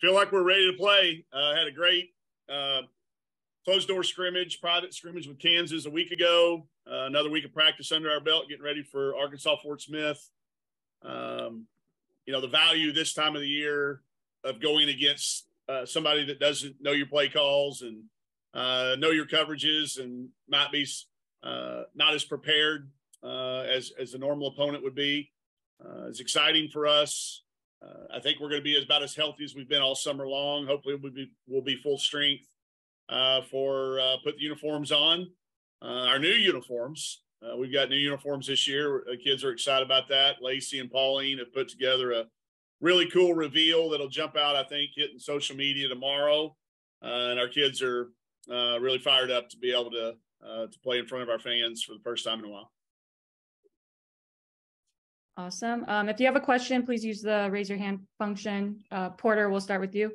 feel like we're ready to play. Uh, had a great uh, closed door scrimmage, private scrimmage with Kansas a week ago. Uh, another week of practice under our belt, getting ready for Arkansas Fort Smith. Um, you know the value this time of the year of going against uh, somebody that doesn't know your play calls and uh, know your coverages and might be uh, not as prepared as as a normal opponent would be. it's exciting for us. Uh, I think we're going to be about as healthy as we've been all summer long. Hopefully, we'll be we'll be full strength uh, for uh, put the uniforms on. Uh, our new uniforms. Uh, we've got new uniforms this year. The kids are excited about that. Lacey and Pauline have put together a really cool reveal that'll jump out. I think hitting social media tomorrow, uh, and our kids are really fired up to be able to to play in front of our fans for the first time in a while. Awesome. Um, if you have a question, please use the raise your hand function. Uh, Porter, we'll start with you.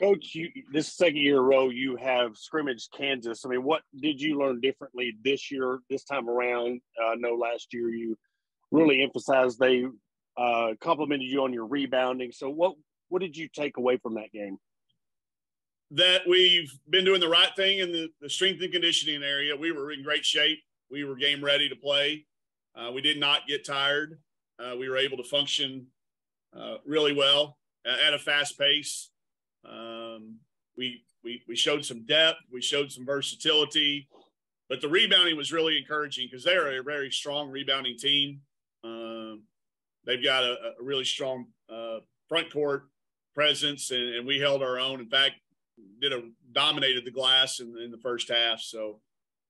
Coach, you, this second year in a row, you have scrimmaged Kansas. I mean, what did you learn differently this year, this time around? Uh, I know last year you really emphasized they uh, complimented you on your rebounding. So, what what did you take away from that game? That we've been doing the right thing in the, the strength and conditioning area. We were in great shape. We were game ready to play. Uh, we did not get tired. Uh, we were able to function uh, really well at, a fast pace. Um, we, we, we showed some depth, we showed some versatility, but the rebounding was really encouraging because they're a very strong rebounding team. Um, they've got a, a really strong uh, front court presence, and, and, we held our own. In fact, did a dominated the glass in, in the first half. So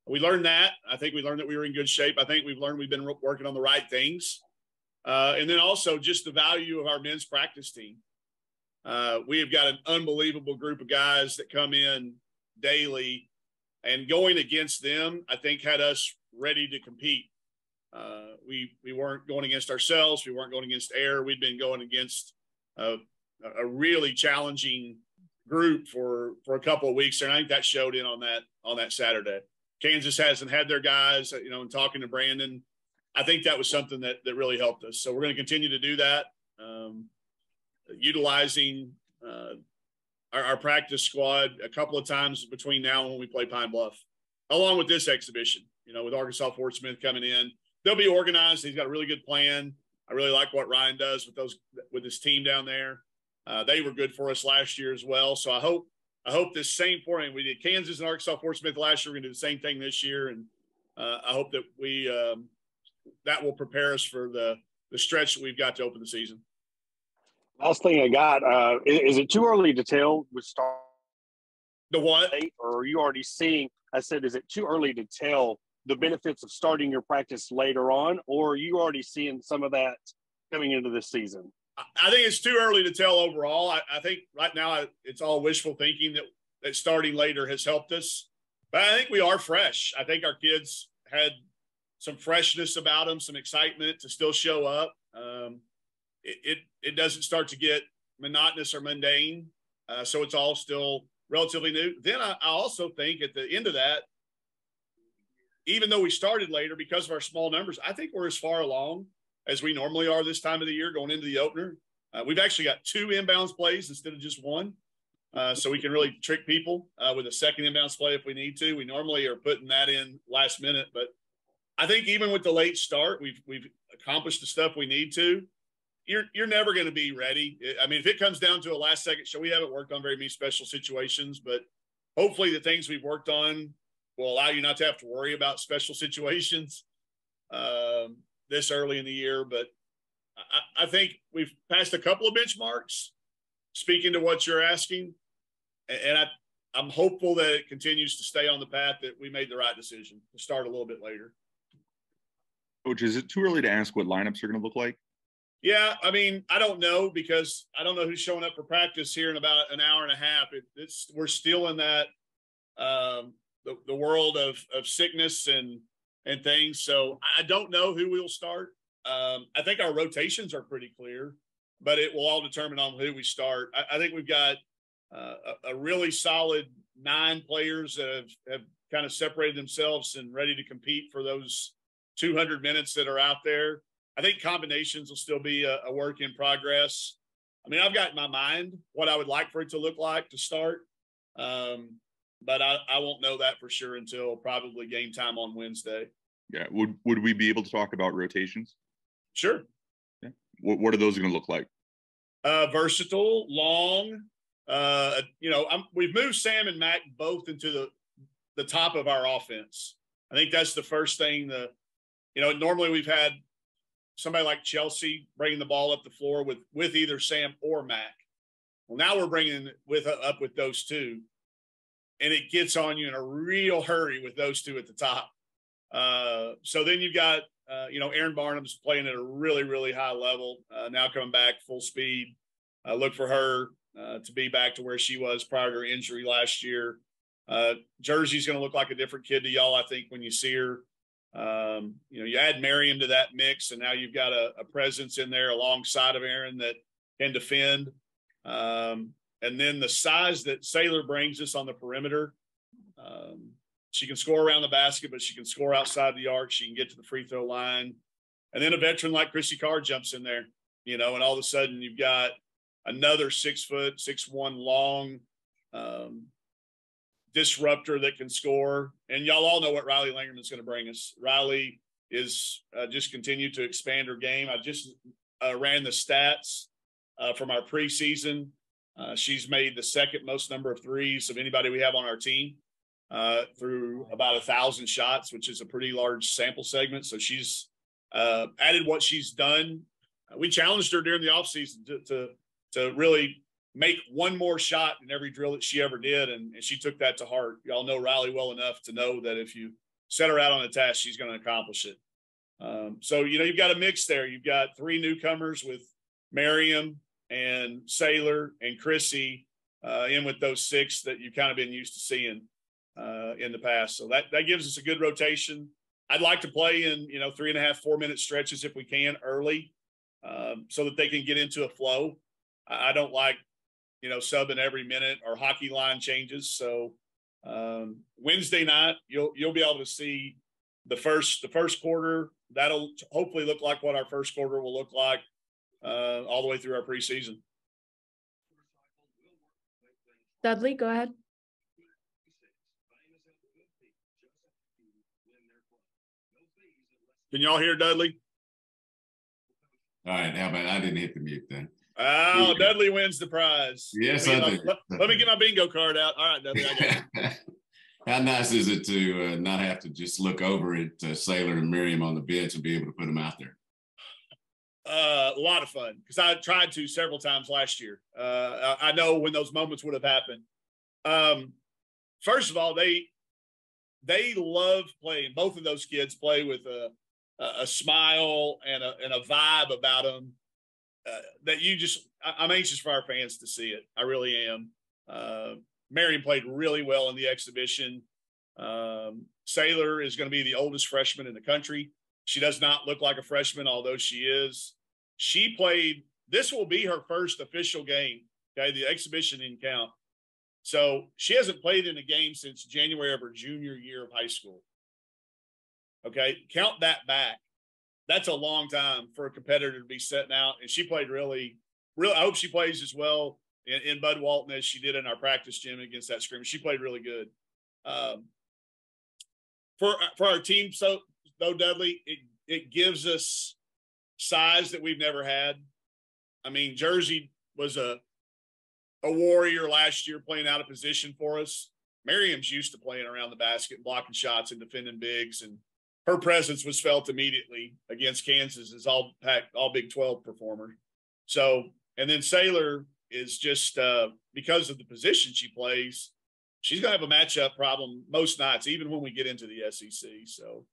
we learned that. I think we learned that we were in good shape. I think we've learned we've been working on the right things. Uh, and then also just the value of our men's practice team. Uh, we have got an unbelievable group of guys that come in daily, and going against them, I think, had us ready to compete. Uh, we we weren't going against ourselves. We weren't going against air. We'd been going against a, a really challenging group for for a couple of weeks, and I think that showed in on that on that Saturday. Kansas hasn't had their guys, you know, and talking to Brandon, I think that was something that, that really helped us. So we're going to continue to do that, um, utilizing uh, our, our, practice squad a couple of times between now and when we play Pine Bluff, along with this exhibition, you know, with Arkansas Fort Smith coming in. They'll be organized. He's got a really good plan. I really like what Ryan does with those with his team down there. Uh, they were good for us last year as well. So I hope I hope this same format we did Kansas and Arkansas Fort Smith last year. We're going to do the same thing this year, and uh, I hope that we um, that will prepare us for the the stretch that we've got to open the season. Last thing I got uh, is, is, it too early to tell with start the what, or are you already seeing? I said, is it too early to tell the benefits of starting your practice later on, or are you already seeing some of that coming into this season? I think it's too early to tell overall. I, I think right now it's all wishful thinking that, that starting later has helped us. But I think we are fresh. I think our kids had some freshness about them, some excitement to still show up. Um, it, it, it doesn't start to get monotonous or mundane, uh, so it's all still relatively new. Then I, I also think at the end of that, even though we started later because of our small numbers, I think we're as far along as we normally are this time of the year going into the opener. Uh, we've actually got two inbounds plays instead of just one. Uh, so we can really trick people uh, with a second inbounds play if we need to. We normally are putting that in last minute, but I think even with the late start, we've we've accomplished the stuff we need to. You're you're never going to be ready. I mean, if it comes down to a last second show, we haven't worked on very many special situations, but hopefully the things we've worked on will allow you not to have to worry about special situations. Um, this early in the year, but I, I think we've passed a couple of benchmarks. Speaking to what you're asking, and I, I'm hopeful that it continues to stay on the path that we made the right decision to start a little bit later. Coach, is it too early to ask what lineups are going to look like? Yeah, I mean, I don't know because I don't know who's showing up for practice here in about an hour and a half. It, it's we're still in that um, the, the world of of sickness and and things. So I don't know who we'll start. Um, I think our rotations are pretty clear, but it will all determine on who we start. I, I think we've got uh, a, a, really solid nine players that have, have kind of separated themselves and ready to compete for those 200 minutes that are out there. I think combinations will still be a, a work in progress. I mean, I've got in my mind what I would like for it to look like to start. Um, but I, I won't know that for sure until probably game time on Wednesday. Yeah. Would would we be able to talk about rotations? Sure. Yeah. What what are those going to look like? Uh, versatile, long. Uh, you know, I'm, we've moved Sam and Mac both into the the top of our offense. I think that's the first thing. The you know, normally we've had somebody like Chelsea bringing the ball up the floor with with either Sam or Mac. Well, now we're bringing with up with those two, and it gets on you in a real hurry with those two at the top. Uh, so then you've got uh, you know Erynn Barnum's playing at a really really high level uh, now coming back full speed. Uh, look for her uh, to be back to where she was prior to her injury last year. Uh, Jersey's going to look like a different kid to y'all, I think, when you see her. Um, you know, you add Maryam to that mix, and now you've got a, a presence in there alongside of Erynn that can defend. Um, and then the size that Saylor brings us on the perimeter. Um, she can score around the basket, but she can score outside the arc. She can get to the free throw line. And then a veteran like Chrissy Carr jumps in there, you know, and all of a sudden you've got another six foot, six one long um, disruptor that can score. And y'all all know what Rylee Langerman's going to bring us. Rylee is uh, just continued to expand her game. I just uh, ran the stats uh, from our preseason. Uh, she's made the second most number of threes of anybody we have on our team uh, through about a thousand shots, which is a pretty large sample segment. So she's uh, added what she's done. We challenged her during the offseason to, to to really make one more shot in every drill that she ever did. And, and she took that to heart. Y'all know Rylee well enough to know that if you set her out on a task, she's going to accomplish it. Um, so, you know, you've got a mix there. You've got three newcomers with Maryam and Saylor and Chrissy uh, in with those six that you've kind of been used to seeing uh, in the past. So that, that gives us a good rotation. I'd like to play in, you know, three and a half, four minute stretches if we can early um, so that they can get into a flow. I don't like, you know, subbing every minute or hockey line changes. So um, Wednesday night, you'll you'll be able to see the first the first quarter. That'll hopefully look like what our first quarter will look like uh, all the way through our preseason. Dudley, go ahead. Can y'all hear Dudley? All right, how about I didn't hit the mute then? Oh, Dudley wins the prize. Yes, I did. Let, let, me get my bingo card out. All right, Dudley, How nice is it to uh, not have to just look over at uh, Saylor and Maryam on the bench and be able to put them out there? Uh, a lot of fun because I tried to several times last year. Uh, I, I know when those moments would have happened. Um, first of all, they they love playing. Both of those kids play with a a smile and a and a vibe about them uh, that you just I, am anxious for our fans to see it. I really am. Uh, Maryam played really well in the exhibition. Um, Saylor is going to be the oldest freshman in the country. She does not look like a freshman, although she is. She played. This will be her first official game. Okay, the exhibition didn't count. So she hasn't played in a game since January of her junior year of high school. Okay, count that back that's a long time for a competitor to be setting out. And she played really, really. I hope she plays as well in, in Bud Walton as she did in our practice gym against that scrimmage. She played really good. Um, for for our team, so though Dudley, it it gives us size that we've never had. I mean, Jersey was a a warrior last year playing out of position for us. Maryam's used to playing around the basket, blocking shots and defending bigs and her presence was felt immediately against Kansas as all pack all Big 12 performer. So, and then Saylor is just uh, because of the position she plays, she's going to have a matchup problem most nights, even when we get into the SEC. So,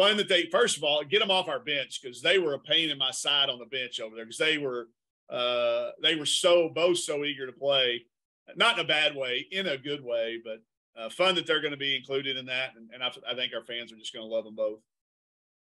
fun that they first of all get them off our bench because they were a pain in my side on the bench over there because they were uh, they were so both so eager to play, not in a bad way, in a good way, but uh, fun that they're going to be included in that, and, and I, I, think our fans are just going to love them both.